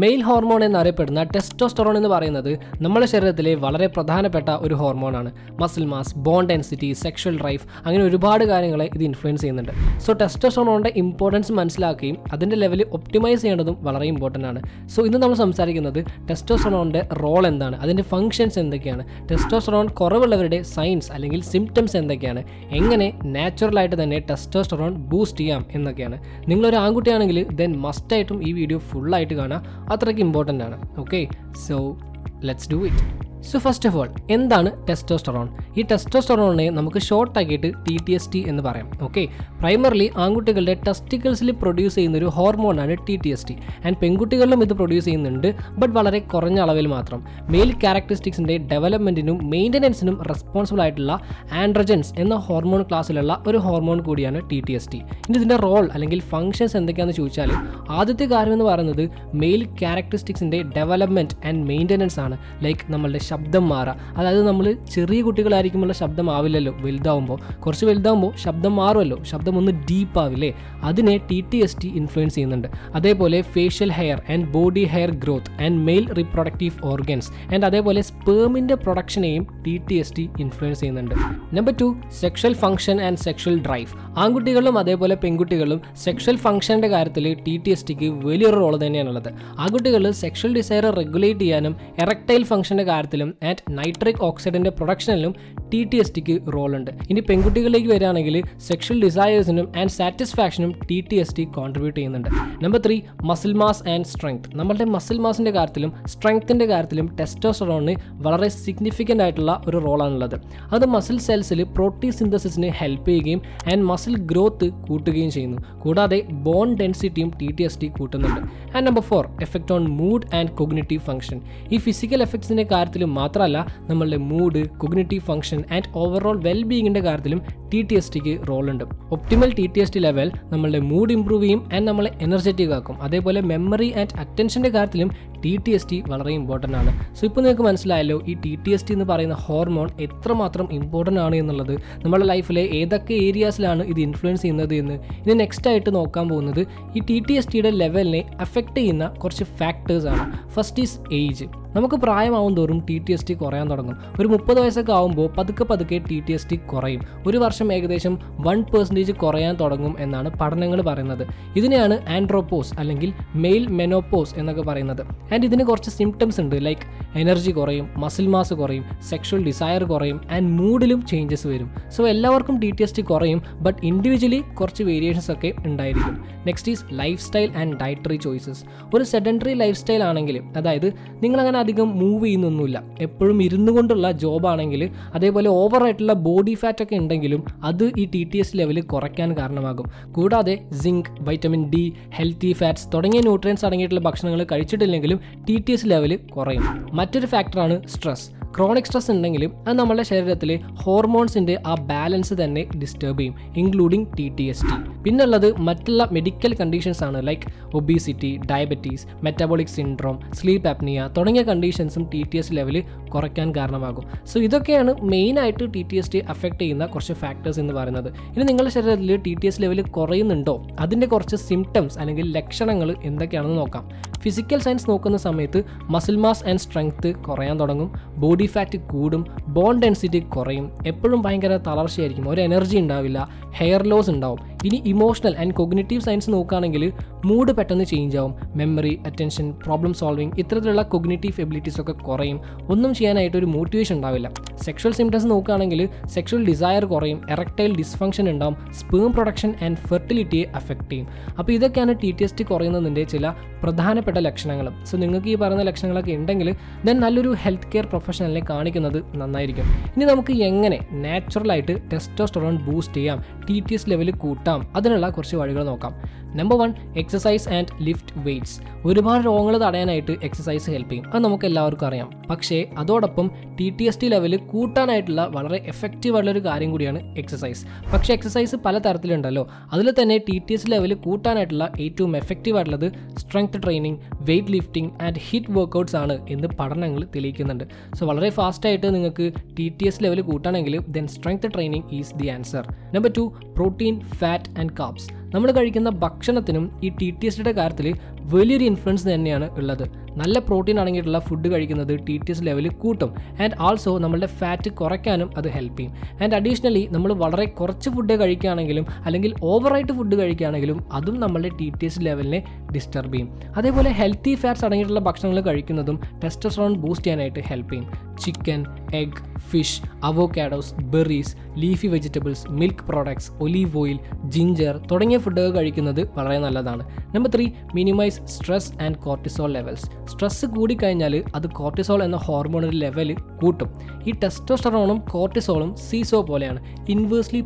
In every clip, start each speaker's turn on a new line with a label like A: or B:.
A: Male hormone എന്നറിയപ്പെടുന്ന testosterone എന്ന് പറയുന്നത് നമ്മുടെ ശരീരത്തിലെ വളരെ പ്രധാനപ്പെട്ട ഒരു ഹോർമോണാണ്. Muscle mass bone density sexual drive അങ്ങനെ ഒരുപാട് കാര്യങ്ങളെ ഇത് ഇൻഫ്ലുവൻസ് ചെയ്യുന്നുണ്ട്. സോ ടെസ്റ്റോസ്റ്ററോണിന്റെ ഇമ്പോർട്ടൻസ് മനസ്സിലാക്കുകയും അതിന്റെ ലെവൽ ഒപ്റ്റിമൈസ് ചെയ്യേണ്ടതും വളരെ ഇമ്പോർട്ടന്റ് ആണ്. സോ ഇന്ന് നമ്മൾ സംസാരിക്കുന്നത് ടെസ്റ്റോസ്റ്ററോണിന്റെ റോൾ എന്താണ് അതിന്റെ ഫങ്ഷൻസ് എന്തൊക്കെയാണ് ടെസ്റ്റോസ്റ്ററോൺ കുറവുള്ളവരുടെ സൈൻസ് അല്ലെങ്കിൽ സിംറ്റംസ് എന്തൊക്കെയാണ് എങ്ങനെ നാച്ചുറലായിട്ട് തന്നെ ടെസ്റ്റോസ്റ്ററോൺ ബൂസ്റ്റ് ചെയ്യാം എന്നൊക്കെയാണ്. നിങ്ങളൊരു ആൺകുട്ടിയാണെങ്കിൽ ദെൻ മസ്റ്റായിട്ടും ഈ വീഡിയോ ഫുള്ളായിട്ട് കാണാം അത്രയ്ക്ക് ഇമ്പോർട്ടന്റ് ആണ്. Okay so let's do it so first of all എന്താണ് ടെസ്റ്റോസ്റ്ററോൺ ഈ ടെസ്റ്റോസ്റ്ററോണിനെ നമുക്ക് ഷോർട്ട് ആക്കിയിട്ട് ടി ടി എസ് ടി എന്ന് പറയാം ഓക്കെ പ്രൈമർലി ആൺകുട്ടികളുടെ ടെസ്റ്റിക്കിൾസിൽ പ്രൊഡ്യൂസ് ചെയ്യുന്ന ഒരു ഹോർമോണാണ് T T S T and പെൺകുട്ടികളിലും ഇത് പ്രൊഡ്യൂസ് ചെയ്യുന്നുണ്ട് ബട്ട് വളരെ കുറഞ്ഞ അളവിൽ മാത്രം. മെയിൽ ക്യാരക്ടറിസ്റ്റിക്സിന്റെ ഡെവലപ്മെന്റിനും മെയിന്റനൻസിനും റെസ്പോൺസിബിൾ ആയിട്ടുള്ള ആൻഡ്രജൻസ് എന്ന ഹോർമോൺ ക്ലാസ്സിലുള്ള ഒരു ഹോർമോൺ കൂടിയാണ് ടി ടി എസ് ടി ഇനി ഇതിന്റെ റോൾ അല്ലെങ്കിൽ ഫങ്ഷൻസ് എന്തൊക്കെയാണെന്ന് ചോദിച്ചാൽ ആദ്യത്തെ കാര്യം എന്ന് പറയുന്നത് മെയിൽ ക്യാരക്ടറിസ്റ്റിക്സിന്റെ ഡെവലപ്മെന്റ് ആൻഡ് മെയിന്റനൻസ് ആണ് ലൈക്ക് നമ്മളുടെ ശബ്ദം മാറുക അതായത് നമ്മൾ ചെറിയ കുട്ടികളായിരിക്കുമ്പോൾ ശബ്ദം ആവില്ലല്ലോ വലുതാവുമ്പോൾ. കുറച്ച് വലുതാവുമ്പോൾ ശബ്ദം മാറുമല്ലോ ശബ്ദം ഒന്ന് ഡീപ്പ് ആവില്ലേ? അതിനെ T T S T influence ചെയ്യുന്നുണ്ട്. അതേപോലെ facial hair and body hair growth and male reproductive organs and അതേപോലെ സ്പേമിന്റെ പ്രൊഡക്ഷനെയും T T S T influence ചെയ്യുന്നുണ്ട്. Number two sexual function and sexual drive ആൺകുട്ടികളും അതേപോലെ പെൺകുട്ടികളും സെക്ഷൽ ഫംഗ്ഷന്റെ കാര്യത്തിൽ ടി ടി എസ് ടിക്ക് വലിയൊരു റോൾ തന്നെയാണുള്ളത്. ആൺകുട്ടികൾ സെക്ഷൽ ഡിസൈർ റെഗുലേറ്റ് ചെയ്യാനും എറക്ടൈൽ ഫംഗ്ഷന്റെ കാര്യത്തിലും ആൻഡ് നൈട്രിക് ഓക്സൈഡിന്റെ പ്രൊഡക്ഷനിലും ടി ടി എസ് ടിക്ക് റോളുണ്ട്. ഇനി പെൺകുട്ടികളിലേക്ക് വരികയാണെങ്കിൽ സെക്ഷൽ ഡിസയേഴ്സിനും and സാറ്റിസ്ഫാക്ഷനും T T S T contribute ചെയ്യുന്നുണ്ട്. Number three muscle mass and strength നമ്മളുടെ മസിൽ മാസിന്റെ കാര്യത്തിലും സ്ട്രെങ്ത്തിന്റെ കാര്യത്തിലും ടെസ്റ്റോസ്റ്ററോണിന് വളരെ സിഗ്നിഫിക്കന്റ് ആയിട്ടുള്ള ഒരു റോളാണുള്ളത്. അത് മസിൽ സെൽസിൽ പ്രോട്ടീൻ സിന്തസിസിന് ഹെൽപ്പ് ചെയ്യുകയും ആൻഡ് മസിൽ ഗ്രോത്ത് കൂട്ടുകയും ചെയ്യുന്നു. കൂടാതെ ബോൺ ഡെൻസിറ്റിയും T T S T കൂട്ടുന്നുണ്ട്. And number four effect on mood and cognitive function ഈ ഫിസിക്കൽ എഫക്ട്സിന്റെ കാര്യത്തിൽ മാത്രമല്ല നമ്മളുടെ mood cognitive function and overall വെൽബീയിങ്ങിന്റെ കാര്യത്തിലും ടി ടി എസ് ടിക്ക് റോളുണ്ട് optimal T T S T level നമ്മളുടെ മൂഡ് ഇംപ്രൂവ് ചെയ്യും ആൻഡ് നമ്മളെ എനർജറ്റിക് ആക്കും. അതേപോലെ മെമ്മറി ആൻഡ് അറ്റൻഷന്റെ കാര്യത്തിലും ടി ടി എസ് ടി വളരെ ഇമ്പോർട്ടന്റ് ആണ്. സോ ഇപ്പോൾ നിങ്ങൾക്ക് മനസ്സിലായല്ലോ ഈ ടി ടി എസ് ടി എന്ന് പറയുന്ന ഹോർമോൺ എത്രമാത്രം ഇമ്പോർട്ടന്റ് ആണ് എന്നുള്ളത്. നമ്മുടെ ലൈഫിലെ ഏതൊക്കെ ഏരിയാസിലാണ് ഇത് ഇൻഫ്ലുവൻസ് ചെയ്യുന്നത് എന്ന്. ഇനി നെക്സ്റ്റ് ആയിട്ട് നോക്കാൻ പോകുന്നത് ഈ ടി ടി എസ് ടിയുടെ ലെവലിനെ അഫക്റ്റ് ചെയ്യുന്ന കുറച്ച് ഫാക്ടേഴ്സാണ് ഫസ്റ്റ് ഈസ് ഏജ് നമുക്ക് പ്രായമാവും തോറും ടി ടി എസ് ടി കുറയാൻ തുടങ്ങും. ഒരു മുപ്പത് വയസ്സൊക്കെ ആകുമ്പോൾ പതുക്കെ പതുക്കെ ടി ടി എസ് ടി കുറയും. ഒരു വർഷം ഏകദേശം വൺ പെർസെന്റേജ് കുറയാൻ തുടങ്ങും എന്നാണ് പഠനങ്ങൾ പറയുന്നത്. ഇതിനെയാണ് ആൻഡ്രോപ്പോസ് അല്ലെങ്കിൽ മെയിൽ മെനോപ്പോസ് എന്നൊക്കെ പറയുന്നത്. ആൻഡ് ഇതിന് കുറച്ച് സിംറ്റംസ് ഉണ്ട് ലൈക്ക് എനർജി കുറയും മസിൽ മാസ് കുറയും സെക്ഷൽ ഡിസയർ കുറയും ആൻഡ് മൂഡിലും ചേഞ്ചസ് വരും. സോ എല്ലാവർക്കും ടി ടി എസ് ടി കുറയും ബട്ട് ഇൻഡിവിജ്വലി കുറച്ച് വേരിയേഷൻസ് ഒക്കെ ഉണ്ടായിരിക്കും. Next is life style and dietary choices ഒരു സെഡന്ററി ലൈഫ് സ്റ്റൈൽ ആണെങ്കിൽ അതായത് നിങ്ങളങ്ങനെ അധികം മൂവ് ചെയ്യുന്നൊന്നുമില്ല. എപ്പോഴും ഇരുന്നു കൊണ്ടുള്ള ജോബാണെങ്കിൽ അതേപോലെ ഓവറായിട്ടുള്ള ബോഡി ഫാറ്റ് ഒക്കെ ഉണ്ടെങ്കിലും അത് ഈ ടി ടി എസ് ലെവൽ കുറയ്ക്കാൻ കാരണമാകും. കൂടാതെ zinc vitamin D healthy fats തുടങ്ങിയ ന്യൂട്രിയൻസ് അടങ്ങിയിട്ടുള്ള ഭക്ഷണങ്ങൾ കഴിച്ചിട്ടില്ലെങ്കിലും ടി ടി എസ് ലെവൽ കുറയും. മറ്റൊരു ഫാക്ടറാണ് സ്ട്രെസ് ക്രോണിക് സ്ട്രെസ് ഉണ്ടെങ്കിലും അത് നമ്മുടെ ശരീരത്തിലെ ഹോർമോൺസിന്റെ ആ ബാലൻസ് തന്നെ ഡിസ്റ്റർബ് ചെയ്യും including T T S T പിന്നുള്ളത് മറ്റുള്ള മെഡിക്കൽ കണ്ടീഷൻസ് ആണ് like obesity diabetes metabolic syndrome sleep apnoea തുടങ്ങിയ കണ്ടീഷൻസും ടി ടി എസ് ലെവൽ കുറയ്ക്കാൻ കാരണമാകും. സോ ഇതൊക്കെയാണ് മെയിനായിട്ട് T T S T affect ചെയ്യുന്ന കുറച്ച് ഫാക്ടേഴ്സ് എന്ന് പറയുന്നത്. ഇനി നിങ്ങളുടെ ശരീരത്തിൽ ടി ടി എസ് ലെവൽ കുറയുന്നുണ്ടോ? അതിന്റെ കുറച്ച് സിംറ്റംസ് അല്ലെങ്കിൽ ലക്ഷണങ്ങൾ എന്തൊക്കെയാണെന്ന് നോക്കാം. ഫിസിക്കൽ സയൻസ് നോക്കുന്ന സമയത്ത് മസിൽ മാസ് ആൻഡ് സ്ട്രെങ്ത് കുറയാൻ തുടങ്ങും. ബോഡി ഫാറ്റ് കൂടും ബോൺ ഡെൻസിറ്റി കുറയും എപ്പോഴും ഭയങ്കര തളർച്ചയായിരിക്കും ഒരു എനർജി ഉണ്ടാവില്ല ഹെയർ ലോസ് ഉണ്ടാവും. ഇനി ഇമോഷണൽ ആൻഡ് കൊഗ്നേറ്റീവ് സയൻസ് നോക്കുകയാണെങ്കിൽ മൂഡ് പെട്ടെന്ന് ചേഞ്ച് ആവും. മെമ്മറി അറ്റൻഷൻ പ്രോബ്ലം സോൾവിങ് ഇത്തരത്തിലുള്ള കൊഗ്നേറ്റീവ് എബിലിറ്റീസ് ഒക്കെ കുറയും. ഒന്നും ചെയ്യാനായിട്ട് ഒരു മോട്ടിവേഷൻ ഉണ്ടാവില്ല. സെക്ഷൽ സിംറ്റംസ് നോക്കുകയാണെങ്കിൽ സെക്ഷൽ ഡിസയർ കുറയും എറക്ടൈൽ ഡിസ്ഫങ്ഷൻ ഉണ്ടാവും സ്പേം പ്രൊഡക്ഷൻ ആൻഡ് ഫെർട്ടിലിറ്റിയെ അഫക്റ്റ് ചെയ്യും. അപ്പോൾ ഇതൊക്കെയാണ് ടി ടി എസ് ടി കുറയുന്നതിന്റെ ചില പ്രധാനപ്പെട്ട ലക്ഷണങ്ങൾ. സോ നിങ്ങൾക്ക് ഈ പറയുന്ന ലക്ഷണങ്ങളൊക്കെ ഉണ്ടെങ്കിൽ ദെൻ നല്ലൊരു ഹെൽത്ത് കെയർ പ്രൊഫഷണലിനെ കാണിക്കുന്നത് നന്നായിരിക്കും. ഇനി നമുക്ക് എങ്ങനെ നാച്ചുറലായിട്ട് ടെസ്റ്റോസ്റ്ററോൺ ബൂസ്റ്റ് ചെയ്യാം? ടി ടി എസ് ലെവൽ കൂട്ടാം അതിനുള്ള കുറച്ച് വഴികൾ നോക്കാം. Number one exercise and lift weights ഒരുപാട് രോഗങ്ങൾ തടയാനായിട്ട് എക്സസൈസ് ഹെൽപ്പ് ചെയ്യും. അത് നമുക്ക് എല്ലാവർക്കും അറിയാം. പക്ഷേ അതോടൊപ്പം T T S T level കൂട്ടാനായിട്ടുള്ള വളരെ എഫക്റ്റീവ് ആയിട്ടുള്ള ഒരു കാര്യം കൂടിയാണ് എക്സസൈസ് പക്ഷേ എക്സസൈസ് പല തരത്തിലുണ്ടല്ലോ അതിൽ തന്നെ ടി ടി എസ് ലെവൽ കൂട്ടാനായിട്ടുള്ള ഏറ്റവും എഫക്റ്റീവ് ആയിട്ടുള്ളത് strength training weight lifting and HIIT workouts ആണ് എന്ന് പഠനങ്ങൾ തെളിയിക്കുന്നുണ്ട്. സോ വളരെ ഫാസ്റ്റായിട്ട് നിങ്ങൾക്ക് T T S level കൂട്ടാണെങ്കിൽ then strength training is the answer number two protein fat and carbs നമ്മൾ കഴിക്കുന്ന ഭക്ഷണത്തിനും ഈ ടി ടി എസ് ഡിയുടെ കാര്യത്തിൽ വലിയൊരു ഇൻഫ്ലുവൻസ് തന്നെയാണ് ഉള്ളത്. നല്ല പ്രോട്ടീൻ അടങ്ങിയിട്ടുള്ള ഫുഡ് കഴിക്കുന്നത് ടി ടി എസ് ലെവൽ കൂട്ടും. ആൻഡ് ആൾസോ നമ്മളുടെ ഫാറ്റ് കുറയ്ക്കാനും അത് ഹെൽപ്പ് ചെയ്യും. ആൻഡ് അഡീഷണലി നമ്മൾ വളരെ കുറച്ച് ഫുഡ് കഴിക്കുകയാണെങ്കിലും അല്ലെങ്കിൽ ഓവറായിട്ട് ഫുഡ് കഴിക്കുകയാണെങ്കിലും അതും നമ്മളുടെ ടി ടി എസ് ലെവലിനെ ഡിസ്റ്റർബ് ചെയ്യും. അതേപോലെ ഹെൽത്തി ഫാറ്റ്സ് അടങ്ങിയിട്ടുള്ള ഭക്ഷണങ്ങൾ കഴിക്കുന്നതും ടെസ്റ്റസ്ട്രോൺ ബൂസ്റ്റ് ചെയ്യാനായിട്ട് ഹെൽപ്പ് ചെയ്യും. Chicken egg fish avocados berries leafy vegetables milk products olive oil ginger തുടങ്ങിയ ഫുഡുകൾ കഴിക്കുന്നത് വളരെ നല്ലതാണ്. Number three minimize stress and cortisol levels stress കൂടിക്കഴിഞ്ഞാൽ അത് കോർട്ടിസോൾ എന്ന ഹോർമോണിന്റെ ലെവൽ കൂട്ടും. ഈ ടെസ്റ്റോസ്റ്ററോണും കോർട്ടിസോളും സീസോ പോലെയാണ് ഇൻവേഴ്സ്ലി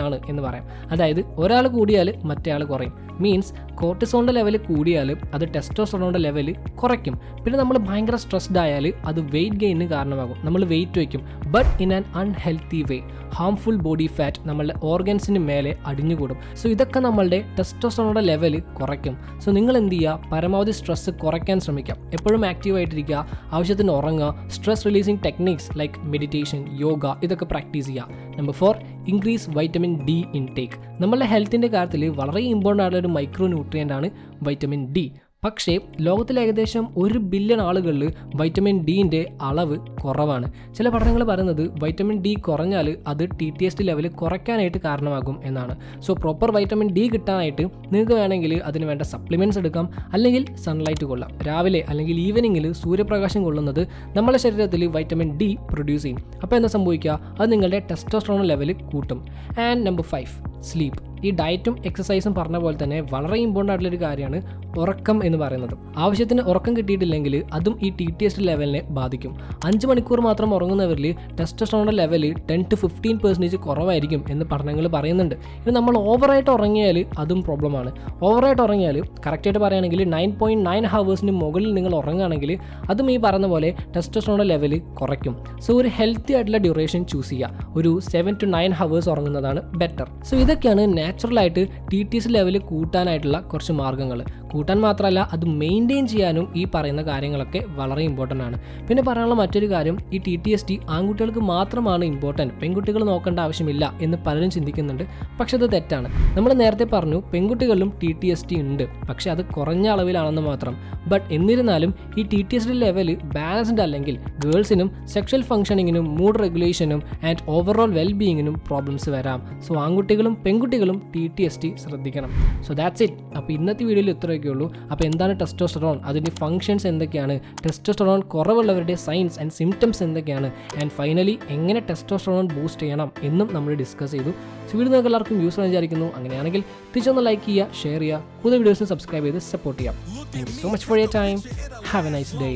A: ആണ് എന്ന് പറയാം. അതായത് ഒരാൾ കൂടിയാൽ മറ്റേ ആൾ കുറയും. മീൻസ് കോർട്ടിസോണിന്റെ ലെവൽ കൂടിയാൽ അത് ടെസ്റ്റോസ്റ്ററോണിന്റെ ലെവൽ കുറയ്ക്കും. പിന്നെ നമ്മൾ ഭയങ്കര സ്ട്രെസ്ഡ് ആയാൽ അത് വെയിറ്റ് ഗെയിനിന് കാരണമാകും. നമ്മൾ വെയിറ്റ് വയ്ക്കും. But in an unhealthy way harmful body fat നമ്മളുടെ ഓർഗൻസിന് മേലെ അടിഞ്ഞുകൂടും. സോ ഇതൊക്കെ നമ്മളുടെ ടെസ്റ്റോസ്റ്ററോണിന്റെ ലെവൽ കുറയ്ക്കും. സോ നിങ്ങൾ എന്ത് ചെയ്യുക? പരമാവധി സ്ട്രെസ് കുറയ്ക്കാൻ ശ്രമിക്കാം എപ്പോഴും ആക്റ്റീവ് ആയിട്ടിരിക്കുക. ആവശ്യത്തിന് ഉറങ്ങുക. Stress releasing techniques like meditation yoga ഇതൊക്കെ പ്രാക്ടീസ് ചെയ്യുക. Number four increase vitamin D intake നമ്മളുടെ ഹെൽത്തിന്റെ കാര്യത്തിൽ വളരെ ഇമ്പോർട്ടന്റ് ആയിട്ടുള്ള ഒരു മൈക്രോ ന്യൂട്രിയന്റ് ആണ് വൈറ്റമിൻ ഡി പക്ഷേ ലോകത്തിൽ ഏകദേശം ഒരു ബില്യൺ ആളുകളിൽ വൈറ്റമിൻ ഡിന്റെ അളവ് കുറവാണ്. ചില പഠനങ്ങൾ പറയുന്നത് വൈറ്റമിൻ ഡി കുറഞ്ഞാൽ അത് T T S T level കുറയ്ക്കാനായിട്ട് കാരണമാകും എന്നാണ്. സോ പ്രോപ്പർ വൈറ്റമിൻ ഡി കിട്ടാനായിട്ട് നിങ്ങൾക്ക് വേണമെങ്കിൽ അതിന് വേണ്ട സപ്ലിമെന്റ്സ് എടുക്കാം. അല്ലെങ്കിൽ സൺലൈറ്റ് കൊള്ളാം. രാവിലെ അല്ലെങ്കിൽ ഈവനിങ്ങിൽ സൂര്യപ്രകാശം കൊള്ളുന്നത് നമ്മുടെ ശരീരത്തിൽ വൈറ്റമിൻ ഡി പ്രൊഡ്യൂസ് ചെയ്യും. അപ്പോൾ എന്താ സംഭവിക്കുക? അത് നിങ്ങളുടെ ടെസ്റ്റോസ്ട്രോൺ ലെവൽ കൂട്ടും. ആൻഡ് നമ്പർ ഫൈവ് സ്ലീപ്പ് ഈ ഡയറ്റും എക്സസൈസും പറഞ്ഞ പോലെ തന്നെ വളരെ ഇമ്പോർട്ടന്റ് ആയിട്ടുള്ളൊരു കാര്യമാണ് ഉറക്കം എന്ന് പറയുന്നത്. ആവശ്യത്തിന് ഉറക്കം കിട്ടിയിട്ടില്ലെങ്കിൽ അതും ഈ ടി ടി എസ് ലെവലിനെ ബാധിക്കും. അഞ്ച് മണിക്കൂർ മാത്രം ഉറങ്ങുന്നവരിൽ ടെസ്റ്റോസ്റ്റോണിന്റെ level ten to fifteen percentage കുറവായിരിക്കും എന്ന് പഠനങ്ങൾ പറയുന്നുണ്ട്. ഇത് നമ്മൾ ഓവറായിട്ട് ഉറങ്ങിയാൽ അതും പ്രോബ്ലമാണ് ഓവറായിട്ട് ഉറങ്ങിയാൽ കറക്റ്റായിട്ട് പറയുകയാണെങ്കിൽ നയൻ പോയിന്റ് നയൻ ഹവേഴ്സിന് മുകളിൽ നിങ്ങൾ ഉറങ്ങുകയാണെങ്കിൽ അതും ഈ പറഞ്ഞ പോലെ ടെസ്റ്റോസ്റ്റോണിന്റെ ലെവൽ കുറയ്ക്കും. സോ ഒരു ഹെൽത്തി ആയിട്ടുള്ള ഡ്യൂറേഷൻ ചൂസ് ചെയ്യുക. ഒരു സെവൻ ടു നയൻ ഹവേഴ്സ് ഉറങ്ങുന്നതാണ് ബെറ്റർ സോ ഇതൊക്കെയാണ് നാച്ചുറലായിട്ട് ടി ടി എസ് ലെവൽ കൂട്ടാനായിട്ടുള്ള കുറച്ച് മാർഗങ്ങൾ കൂട്ടാൻ മാത്രമല്ല അത് മെയിന്റെയിൻ ചെയ്യാനും ഈ പറയുന്ന കാര്യങ്ങളൊക്കെ വളരെ ഇമ്പോർട്ടന്റ് ആണ്. പിന്നെ പറയാനുള്ള മറ്റൊരു കാര്യം ഈ ടി ടി എസ് ടി ആൺകുട്ടികൾക്ക് മാത്രമാണ് ഇമ്പോർട്ടന്റ് പെൺകുട്ടികൾ നോക്കേണ്ട ആവശ്യമില്ല എന്ന് പലരും ചിന്തിക്കുന്നുണ്ട്. പക്ഷെ അത് തെറ്റാണ്. നമ്മൾ നേരത്തെ പറഞ്ഞു പെൺകുട്ടികളിലും ടി ടി എസ് ടി ഉണ്ട്. പക്ഷെ അത് കുറഞ്ഞ അളവിലാണെന്ന് മാത്രം. ബട്ട് എന്നിരുന്നാലും ഈ T T S T level balanced അല്ലെങ്കിൽ ഗേൾസിനും സെക്ഷൽ ഫംഗ്ഷനിങ്ങിനും മൂഡ് റെഗുലേഷനും ആൻഡ് ഓവറോൾ വെൽബീയിങ്ങിനും പ്രോബ്ലംസ് വരാം. സോ ആൺകുട്ടികളും പെൺകുട്ടികളും ടി ടി എസ് ടി ശ്രദ്ധിക്കണം. സോ ദാറ്റ്സ് ഇറ്റ് അപ്പോൾ ഇന്നത്തെ വീഡിയോയിൽ ഇത്രയൊക്കെ ഉള്ളൂ. അപ്പോൾ എന്താണ് ടെസ്റ്റോസ്റ്ററോൺ അതിന്റെ ഫങ്ഷൻസ് എന്തൊക്കെയാണ്? ടെസ്റ്റോസ്റ്ററോൺ കുറവുള്ളവരുടെ സൈൻസ് ആൻഡ് സിംറ്റംസ് എന്തൊക്കെയാണ്? ആൻഡ് ഫൈനലി എങ്ങനെ ടെസ്റ്റോസ്റ്ററോൺ ബൂസ്റ്റ് ചെയ്യണം എന്നും നമ്മൾ ഡിസ്കസ് ചെയ്തു. സോ വീഡിയോ നിങ്ങൾക്ക് എല്ലാവർക്കും യൂസ് ആണെന്ന് വിചാരിക്കുന്നു. അങ്ങനെയാണെങ്കിൽ തിരിച്ചൊന്ന് ലൈക്ക് ചെയ്യുക ഷെയർ ചെയ്യുക പുതിയ വീഡിയോസിന് സബ്സ്ക്രൈബ് ചെയ്ത് സപ്പോർട്ട് ചെയ്യാം thank you so much for your time have a nice day